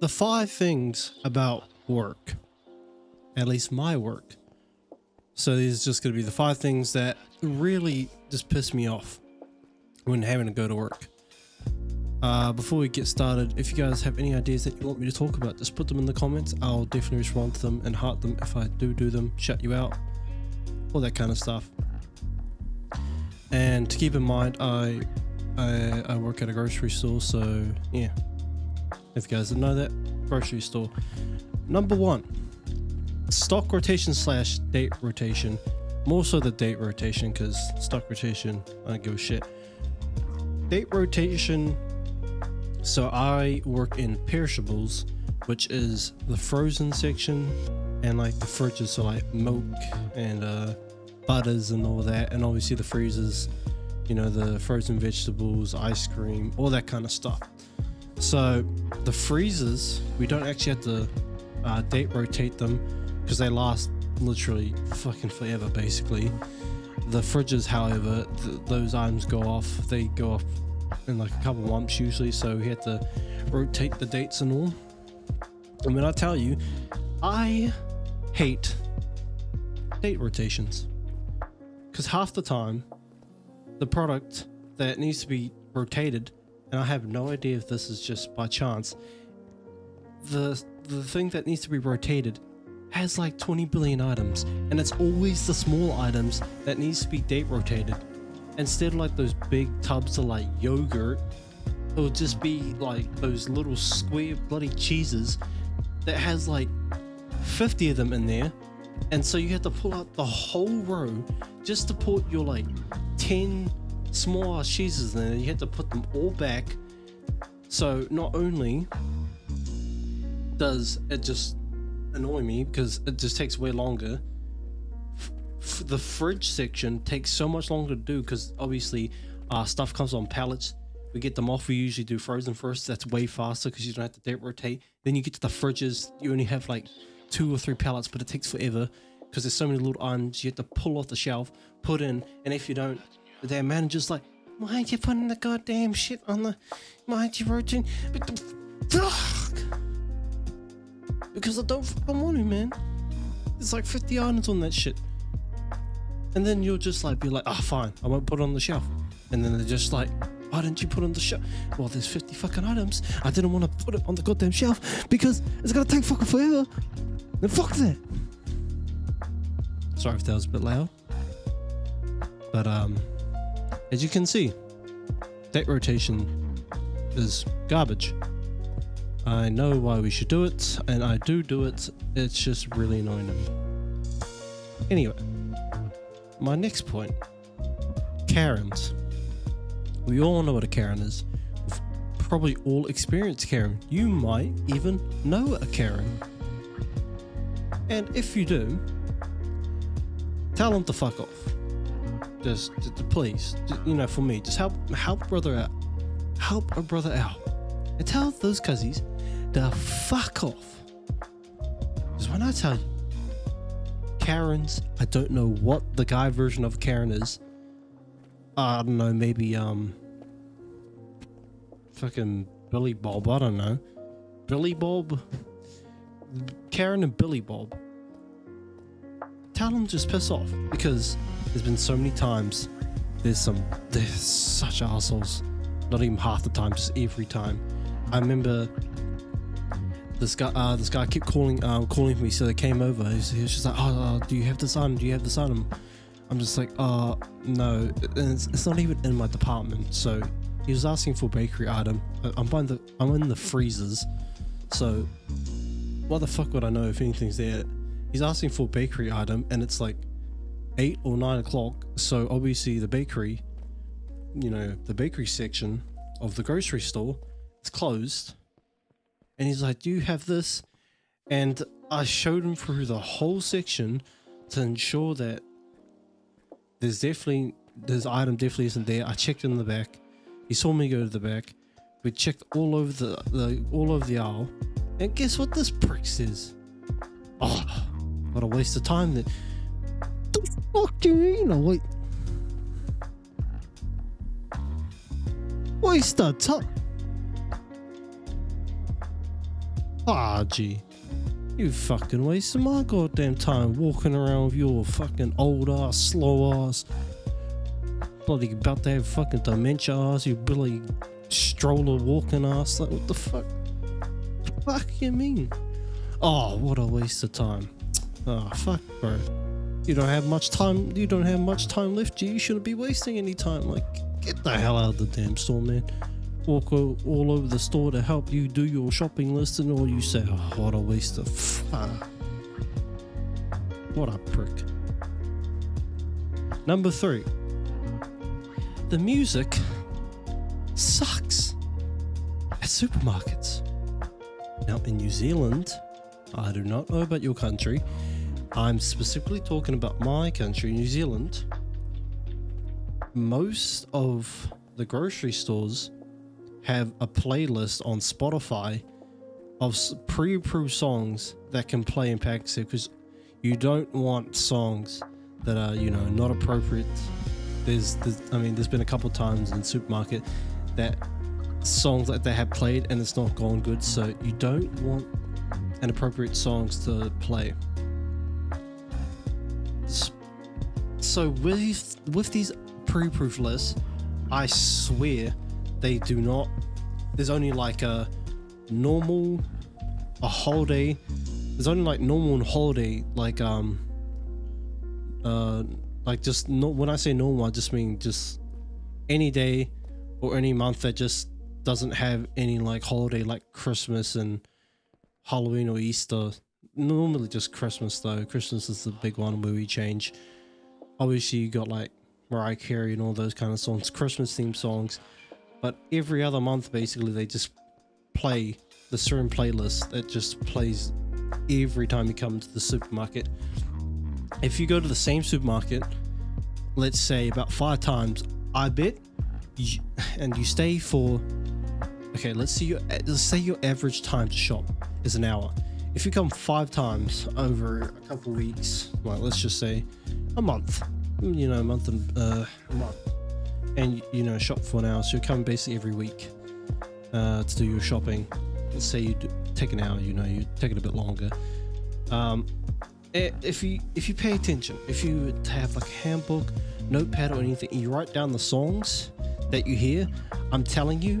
the five things about work, at least my work. So these are just going to be the five things that really just piss me off when having to go to work. Uh, before we get started, if you guys have any ideas that you want me to talk about, just put them in the comments. I'll definitely respond to them and heart them if I do do them, shut you out, all that kind of stuff. And to keep in mind, I I, I work at a grocery store, so yeah. If you guys didn't know that, grocery store. Number one, stock rotation slash date rotation. More so the date rotation, because stock rotation, I don't give a shit. Date rotation. So I work in perishables, which is the frozen section, and like the fridges, so like milk and uh, butters and all that, and obviously the freezers, you know, the frozen vegetables, ice cream, all that kind of stuff. So the freezers, we don't actually have to uh, date rotate them because they last literally fucking forever, basically. The fridges, however, th- those items go off. They go off in like a couple months usually, so we had to rotate the dates and all. And when I tell you, I hate date rotations because half the time, the product that needs to be rotated, and I have no idea if this is just by chance, the the thing that needs to be rotated has like 20 billion items, and it's always the small items that needs to be date rotated. Instead of like those big tubs of like yogurt, it'll just be like those little square bloody cheeses that has like 50 of them in there. And so you have to pull out the whole row just to put your like 10 small ass cheeses in there. You have to put them all back. So not only does it just annoy me because it just takes way longer. F- the fridge section takes so much longer to do because obviously uh, stuff comes on pallets. We get them off. We usually do frozen first. That's way faster because you don't have to date rotate. Then you get to the fridges. You only have like two or three pallets, but it takes forever because there's so many little items you have to pull off the shelf, put in, and if you don't, the damn manager's like, "Why aren't you putting the goddamn shit on the? You rotating?" But the fuck because I don't fucking want to, man. There's like 50 items on that shit. And then you'll just like be like, ah, oh, fine, I won't put it on the shelf. And then they're just like, why didn't you put it on the shelf? Well, there's 50 fucking items. I didn't want to put it on the goddamn shelf because it's gonna take fucking forever. Then fuck that. Sorry if that was a bit loud. But um, as you can see, that rotation is garbage. I know why we should do it, and I do do it. It's just really annoying me. Anyway, my next point Karens. We all know what a Karen is. We've probably all experienced Karen. You might even know a Karen. And if you do, tell them to fuck off. Just, just please, just, you know, for me, just help help brother out. Help a brother out. And tell those cuzzies to fuck off. Because when I tell you, Karens, I don't know what the guy version of Karen is. I don't know, maybe, um, fucking Billy Bob, I don't know. Billy Bob? Karen and Billy Bob. Tell them just piss off because there's been so many times there's some, there's such assholes. Not even half the time, just every time. I remember this guy, uh, this guy kept calling, uh, calling for me. So they came over. He was, he was just like, "Oh, uh, do you have this item? Do you have this item?" I'm just like, "Uh, no." It's, it's not even in my department. So he was asking for bakery item. I'm buying the, I'm in the freezers. So what the fuck would I know if anything's there? He's asking for bakery item, and it's like eight or nine o'clock. So obviously the bakery, you know, the bakery section of the grocery store, is closed and he's like, "Do you have this?" And I showed him through the whole section to ensure that there's definitely this item definitely isn't there. I checked in the back. He saw me go to the back. We checked all over the, the all over the aisle, and guess what this prick says? Oh, what a waste of time! That the fuck you mean? Oh, wait. Waste of time. Ah, gee. You fucking wasting my goddamn time walking around with your fucking old ass, slow ass, bloody about to have fucking dementia ass, you bloody stroller walking ass. Like, what the fuck? Fuck you mean? Oh, what a waste of time. Oh, fuck, bro. You don't have much time. You don't have much time left. You shouldn't be wasting any time. Like, get the hell out of the damn store, man. Walk all over the store to help you do your shopping list, and all you say, oh, what a waste of. Fuck. What a prick. Number three. The music sucks at supermarkets. Now, in New Zealand, I do not know about your country. I'm specifically talking about my country, New Zealand. Most of the grocery stores have a playlist on Spotify of pre-approved songs that can play in Pak'nSave because you don't want songs that are, you know, not appropriate. There's, there's I mean, there's been a couple times in the supermarket that songs that they have played and it's not gone good, so you don't want inappropriate songs to play. So with with these pre-proof lists, I swear they do not. There's only like a normal, a holiday. There's only like normal and holiday, like um, uh, like just no. When I say normal, I just mean just any day or any month that just doesn't have any like holiday, like Christmas and Halloween or Easter. Normally just Christmas though. Christmas is the big one where we change. Obviously you got like Mariah Carey and all those kind of songs, Christmas theme songs. But every other month basically they just play the certain playlist that just plays every time you come to the supermarket. If you go to the same supermarket, let's say about five times, I bet, you, and you stay for, okay, let's see your, let's say your average time to shop is an hour. If you come five times over a couple weeks, like let's just say a month, you know, a month and uh, a month, and you know, shop for an hour, so you come basically every week uh, to do your shopping. Let's say you take an hour, you know, you take it a bit longer. Um, if you if you pay attention, if you have like a handbook, notepad, or anything, you write down the songs that you hear, I'm telling you,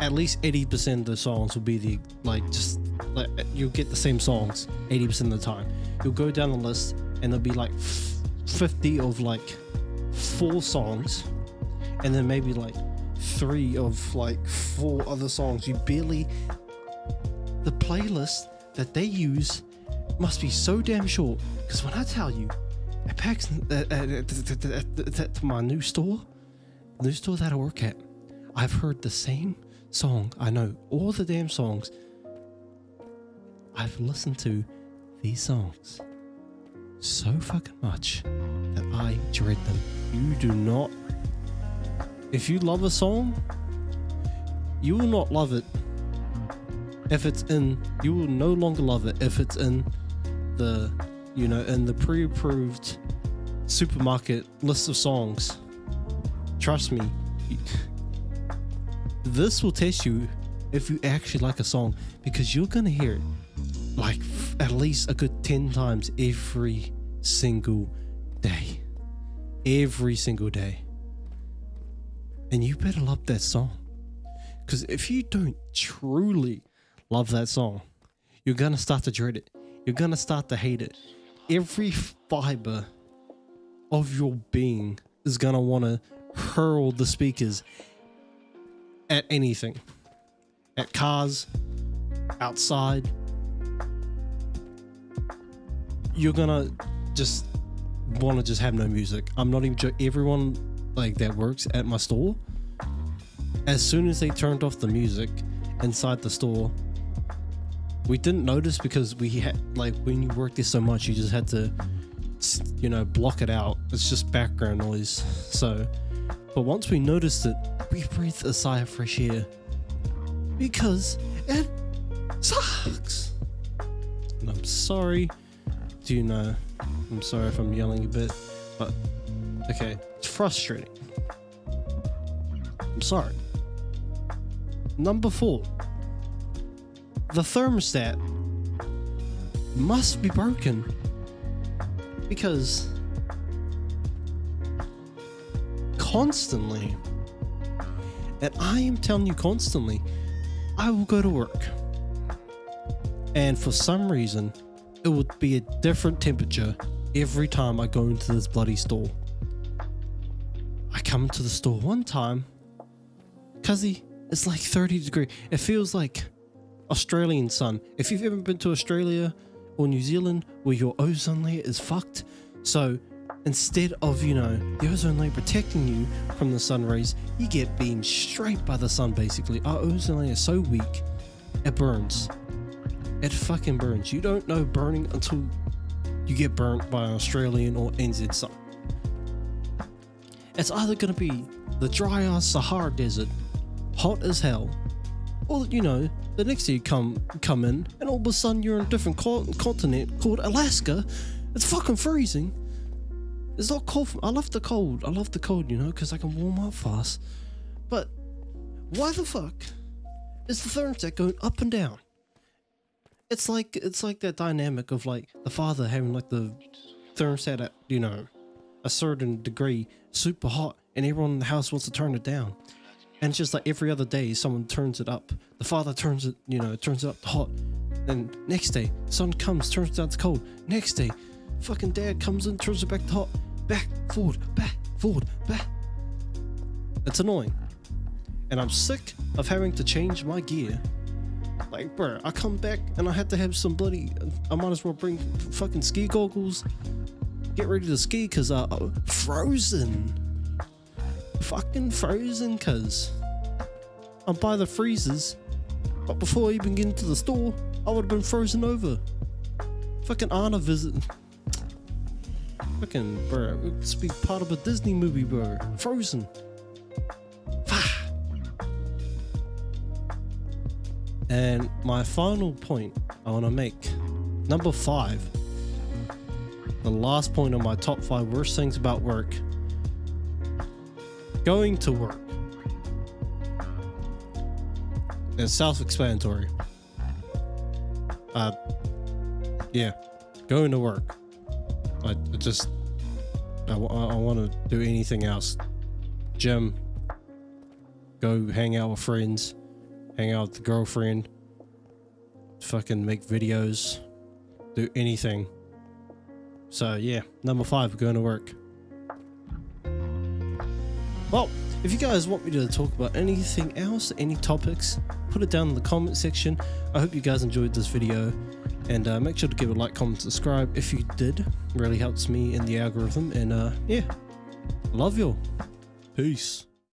at least 80% of the songs will be the like just like you'll get the same songs 80% of the time. You'll go down the list and there'll be like f- 50 of like four songs, and then maybe like three of like four other songs. You barely the playlist that they use must be so damn short. Because when I tell you, at Pak'nSave, uh, uh, at, at my new store, new store that I work at, I've heard the same song. I know all the damn songs. I've listened to these songs so fucking much that I dread them. You do not. If you love a song, you will not love it if it's in. You will no longer love it if it's in the, you know, in the pre-approved supermarket list of songs. Trust me, this will test you if you actually like a song because you're gonna hear it like at least a good 10 times every single day. Every single day. And you better love that song. Because if you don't truly love that song, you're gonna start to dread it. You're gonna start to hate it. Every fiber of your being is gonna wanna hurl the speakers at anything. At cars, outside, you're gonna just want to just have no music. I'm not even joking. Everyone like that works at my store, as soon as they turned off the music inside the store, we didn't notice because we had like when you work there so much, you just had to, you know, block it out. It's just background noise. So, but once we noticed it, we breathed a sigh of fresh air because it sucks. And I'm sorry do you know? I'm sorry if I'm yelling a bit, but okay, it's frustrating. I'm sorry. Number four, the thermostat must be broken because constantly, and I am telling you constantly, I will go to work, and for some reason, it would be a different temperature every time I go into this bloody store. I come into the store one time, cuzzy, it's like 30 degree. It feels like Australian sun. If you've ever been to Australia or New Zealand where your ozone layer is fucked, so instead of, you know, the ozone layer protecting you from the sun rays, you get beamed straight by the sun basically. Our ozone layer is so weak, it burns. It fucking burns. You don't know burning until you get burnt by an Australian or NZ sun. It's either gonna be the dry ass Sahara Desert, hot as hell, or you know, the next day you come come in and all of a sudden you're in a different co- continent called Alaska. It's fucking freezing. It's not cold. I love the cold. I love the cold, you know, because I can warm up fast. But why the fuck is the thermostat going up and down? It's like it's like that dynamic of like the father having like the thermostat at you know a certain degree super hot and everyone in the house wants to turn it down. And it's just like every other day someone turns it up. The father turns it, you know, turns it up to hot. Then next day, son comes, turns it down to cold. Next day, fucking dad comes in, turns it back to hot. Back, forward, back, forward, back. It's annoying. And I'm sick of having to change my gear. Like, bro, I come back and I had to have some bloody. I might as well bring fucking ski goggles. Get ready to ski because I'm frozen. Fucking frozen, cuz. I'm by the freezers. But before I even get into the store, I would have been frozen over. Fucking Anna visit. Fucking, bro, it's be part of a Disney movie, bro. Frozen. And my final point I want to make number five, the last point on my top five worst things about work going to work. It's self explanatory. Uh, yeah, going to work. I, I just, I, I want to do anything else. Gym, go hang out with friends hang out with the girlfriend, fucking make videos, do anything. So yeah, number five, going to work. Well, if you guys want me to talk about anything else, any topics, put it down in the comment section. I hope you guys enjoyed this video. And uh, make sure to give a like, comment, subscribe if you did. Really helps me in the algorithm. And uh, yeah, love you. Peace.